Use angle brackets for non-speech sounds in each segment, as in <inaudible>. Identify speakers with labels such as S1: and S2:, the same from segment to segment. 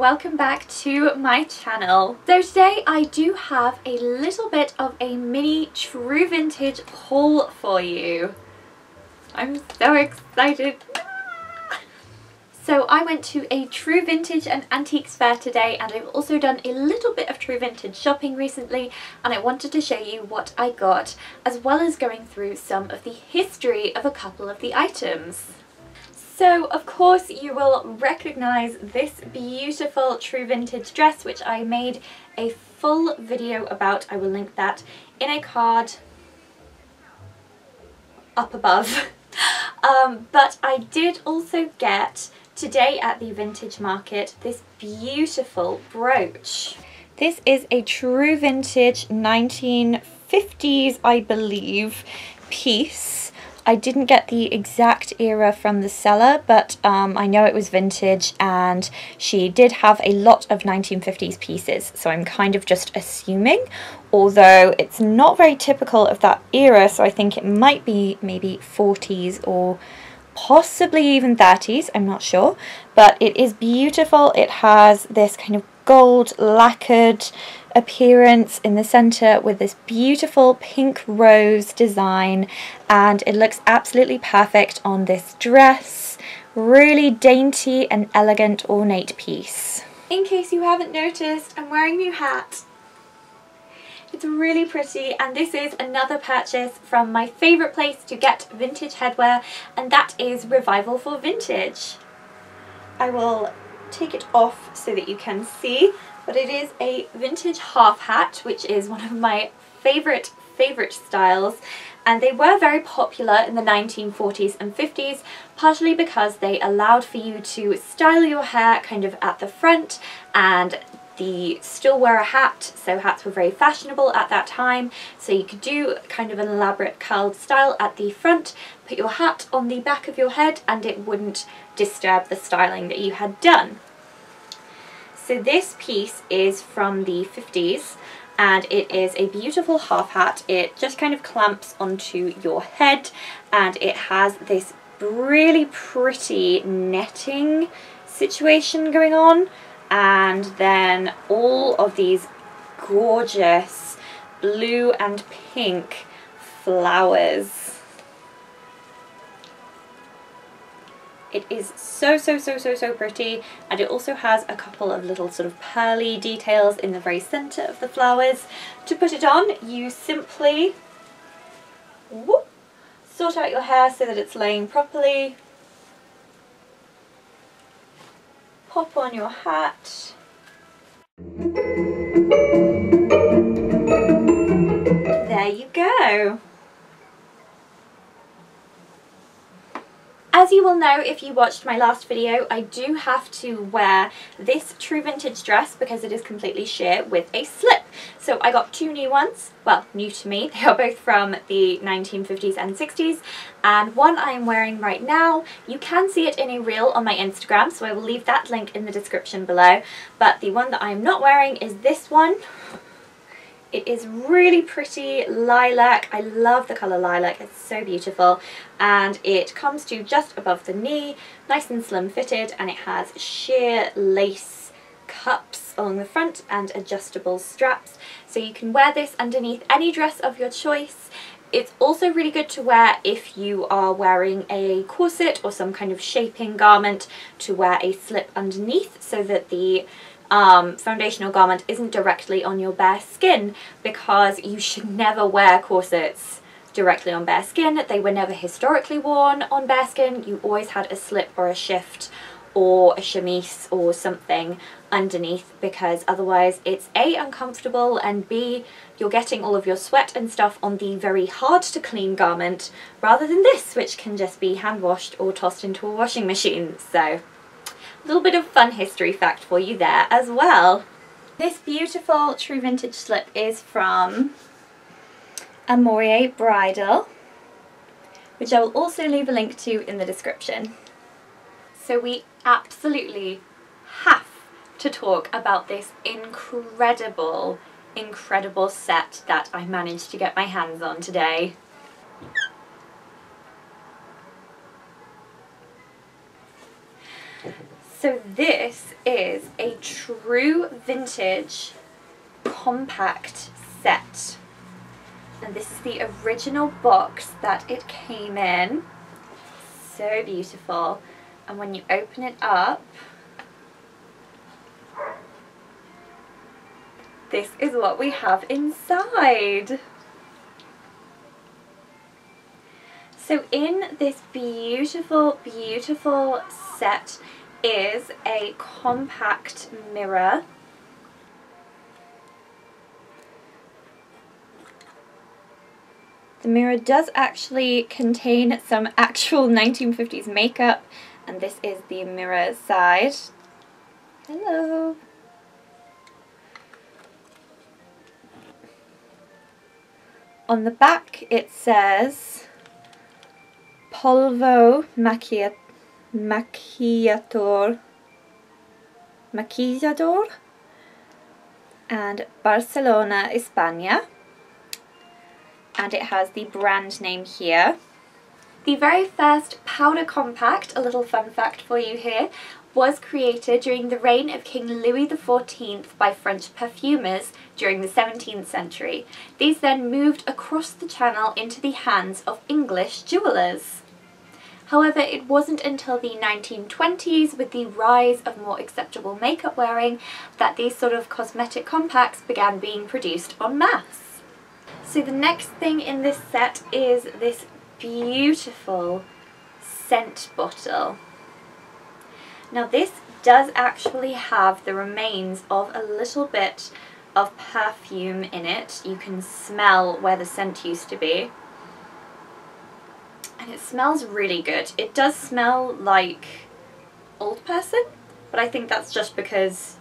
S1: welcome back to my channel. So today I do have a little bit of a mini true vintage haul for you. I'm so excited. <laughs> So I went to a true vintage and antiques fair today and I've also done a little bit of true vintage shopping recently and I wanted to show you what I got as well as going through some of the history of a couple of the items. So of course you will recognise this beautiful true vintage dress which I made a full video about. I will link that in a card up above. <laughs> um, but I did also get today at the vintage market this beautiful brooch. This is a true vintage 1950s I believe piece I didn't get the exact era from the seller, but um, I know it was vintage and she did have a lot of 1950s pieces, so I'm kind of just assuming, although it's not very typical of that era, so I think it might be maybe 40s or possibly even 30s, I'm not sure, but it is beautiful. It has this kind of gold lacquered appearance in the center with this beautiful pink rose design and it looks absolutely perfect on this dress. Really dainty and elegant ornate piece. In case you haven't noticed, I'm wearing new hat. It's really pretty and this is another purchase from my favourite place to get vintage headwear and that is Revival for Vintage. I will take it off so that you can see but it is a vintage half hat which is one of my favourite favourite styles and they were very popular in the 1940s and 50s partially because they allowed for you to style your hair kind of at the front and the still wear a hat so hats were very fashionable at that time so you could do kind of an elaborate curled style at the front put your hat on the back of your head and it wouldn't disturb the styling that you had done. So this piece is from the 50s and it is a beautiful half hat. It just kind of clamps onto your head and it has this really pretty netting situation going on and then all of these gorgeous blue and pink flowers It is so, so, so, so, so pretty. And it also has a couple of little sort of pearly details in the very centre of the flowers. To put it on, you simply whoop, sort out your hair so that it's laying properly. Pop on your hat. There you go. As you will know if you watched my last video, I do have to wear this true vintage dress because it is completely sheer with a slip. So I got two new ones, well new to me, <laughs> they are both from the 1950s and 60s and one I am wearing right now. You can see it in a reel on my Instagram so I will leave that link in the description below but the one that I am not wearing is this one it is really pretty lilac. I love the colour lilac. It's so beautiful. And it comes to just above the knee, nice and slim fitted, and it has sheer lace cups along the front and adjustable straps. So you can wear this underneath any dress of your choice. It's also really good to wear if you are wearing a corset or some kind of shaping garment to wear a slip underneath so that the um, foundational garment isn't directly on your bare skin because you should never wear corsets directly on bare skin. They were never historically worn on bare skin. You always had a slip or a shift or a chemise or something underneath because otherwise it's A uncomfortable and B you're getting all of your sweat and stuff on the very hard to clean garment rather than this which can just be hand washed or tossed into a washing machine so little bit of fun history fact for you there as well. This beautiful true vintage slip is from Amore Bridal, which I will also leave a link to in the description. So we absolutely have to talk about this incredible, incredible set that I managed to get my hands on today. So this is a true vintage compact set. And this is the original box that it came in. So beautiful. And when you open it up, this is what we have inside. So in this beautiful, beautiful set is a compact mirror. The mirror does actually contain some actual <laughs> 1950s makeup and this is the mirror side. Hello! On the back it says Polvo Macchiator Maquillador and Barcelona, España and it has the brand name here. The very first powder compact, a little fun fact for you here, was created during the reign of King Louis XIV by French perfumers during the 17th century. These then moved across the channel into the hands of English jewellers. However, it wasn't until the 1920s, with the rise of more acceptable makeup wearing, that these sort of cosmetic compacts began being produced en masse. So the next thing in this set is this beautiful scent bottle. Now this does actually have the remains of a little bit of perfume in it. You can smell where the scent used to be. And it smells really good. It does smell like old person, but I think that's just because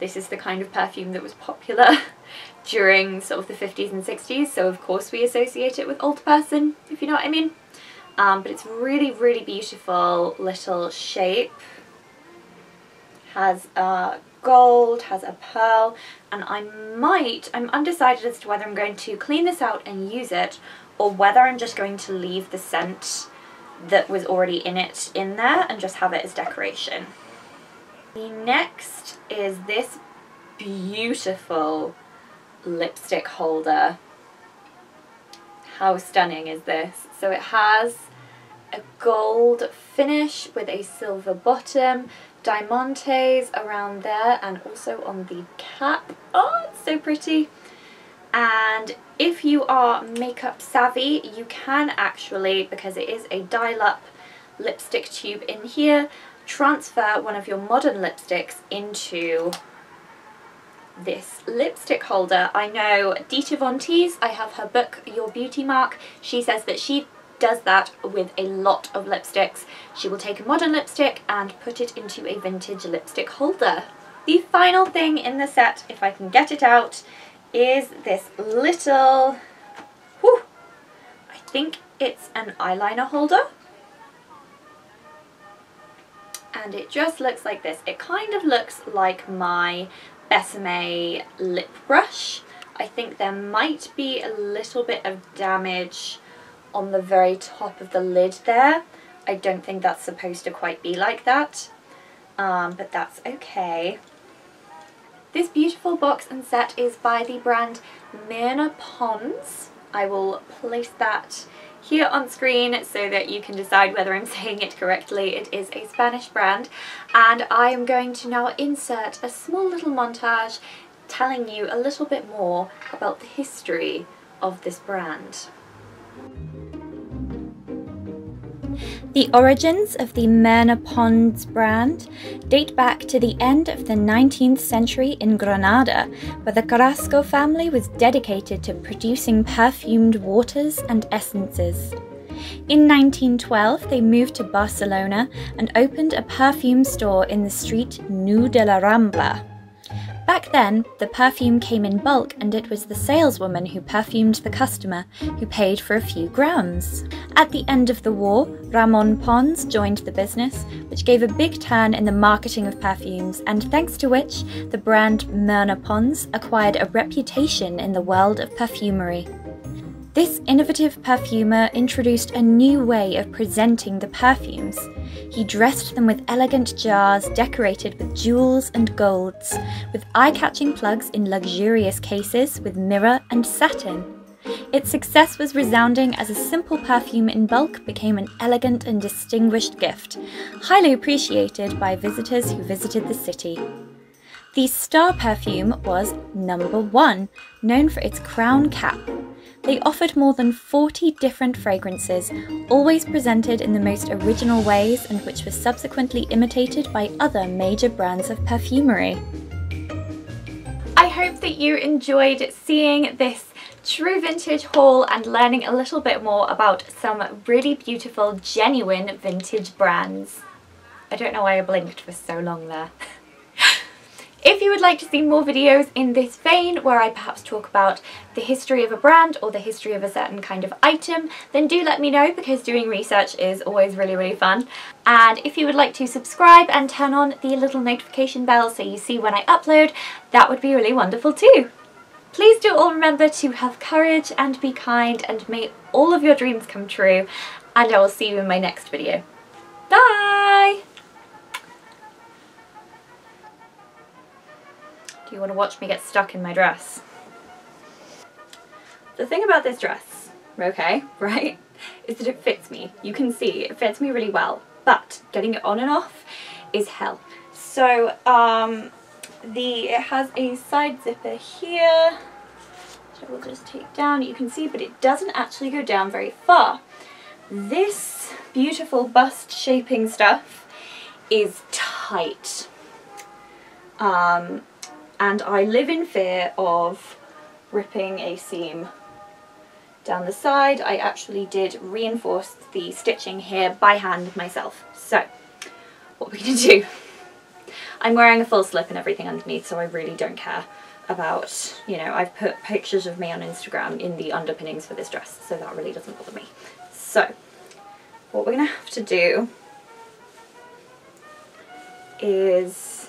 S1: this is the kind of perfume that was popular <laughs> during sort of the 50s and 60s, so of course we associate it with old person, if you know what I mean. Um, but it's really, really beautiful little shape has a gold, has a pearl, and I might, I'm undecided as to whether I'm going to clean this out and use it or whether I'm just going to leave the scent that was already in it in there and just have it as decoration. The next is this beautiful lipstick holder. How stunning is this? So it has a gold finish with a silver bottom, diamantes around there and also on the cap. Oh, it's so pretty. And if you are makeup savvy, you can actually, because it is a dial-up lipstick tube in here, transfer one of your modern lipsticks into this lipstick holder. I know Dita Von Teese, I have her book Your Beauty Mark, she says that she does that with a lot of lipsticks. She will take a modern lipstick and put it into a vintage lipstick holder. The final thing in the set, if I can get it out, is this little, whew, I think it's an eyeliner holder. And it just looks like this. It kind of looks like my Bésame lip brush. I think there might be a little bit of damage on the very top of the lid there. I don't think that's supposed to quite be like that, um, but that's okay. This beautiful box and set is by the brand Myrna Pons. I will place that here on screen so that you can decide whether I'm <laughs> saying it correctly. It is a Spanish brand and I am going to now insert a small little montage telling you a little bit more about the history of this brand. The origins of the Myrna Pons brand date back to the end of the 19th century in Granada, where the Carrasco family was dedicated to producing perfumed waters and essences. In 1912, they moved to Barcelona and opened a perfume store in the street Nou de la Rambla. Back then, the perfume came in bulk and it was the saleswoman who perfumed the customer, who paid for a few grams. At the end of the war, Ramon Pons joined the business, which gave a big turn in the marketing of perfumes and thanks to which the brand Myrna Pons acquired a reputation in the world of perfumery. This innovative perfumer introduced a new way of presenting the perfumes. He dressed them with elegant jars decorated with jewels and golds, with eye catching plugs in luxurious cases with mirror and satin. Its success was resounding as a simple perfume in bulk became an elegant and distinguished gift, highly appreciated by visitors who visited the city. The star perfume was number one, known for its crown cap. They offered more than 40 different fragrances, always presented in the most original ways and which were subsequently imitated by other major brands of perfumery. I hope that you enjoyed seeing this true vintage haul and learning a little bit more about some really beautiful genuine vintage brands. I don't know why I blinked for so long there. <laughs> If you would like to see more videos in this vein where I perhaps talk about the history of a brand or the history of a certain kind of item then do let me know because doing research is always really really fun and if you would like to subscribe and turn on the little notification bell so you see when I upload that would be really wonderful too. Please do all remember to have courage and be kind and may all of your dreams come true and I will see you in my next video. Bye! Do you want to watch me get stuck in my dress? The thing about this dress, okay, <laughs> right, is that it fits me. You can see it fits me really well, but getting it on and off is hell. So, um, the it has a side zipper here, which I will just take down. You can see, but it doesn't actually go down very far. This beautiful bust shaping stuff is tight. Um, and I live in fear of ripping a seam down the side. I actually did reinforce the stitching here by hand myself. So what we're going to do, I'm wearing a full slip and everything underneath so I really don't care about, you know, I've put pictures of me on Instagram in the underpinnings for this dress so that really doesn't bother me. So what we're going to have to do is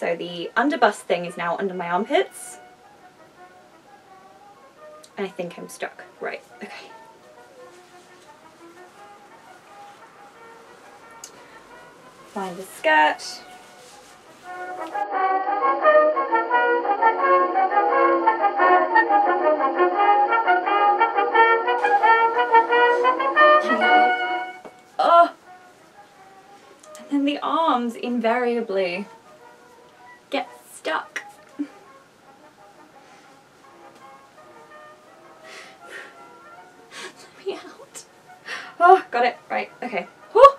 S1: So the underbust thing is now under my armpits. And I think I'm stuck. Right, okay. Find the skirt. Oh! And then the arms invariably stuck. <laughs> Let me out. Oh, got it. Right, okay. Oh.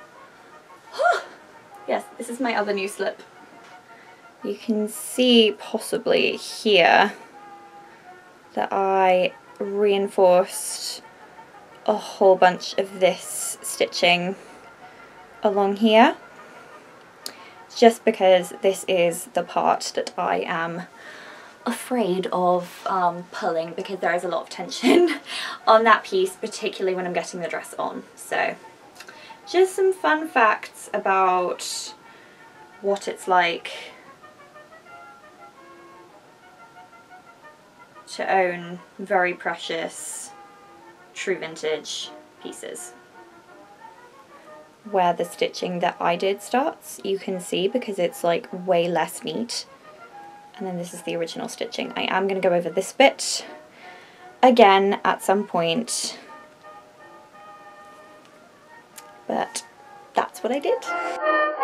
S1: Oh. Yes, this is my other new slip. You can see possibly here that I reinforced a whole bunch of this stitching along here just because this is the part that I am afraid of um, pulling because there is a lot of tension <laughs> on that piece, particularly when I'm getting the dress on. So just some fun facts about what it's like to own very precious true vintage pieces where the stitching that I did starts, you can see because it's like way less neat. And then this is the original stitching. I am going to go over this bit again at some point, but that's what I did.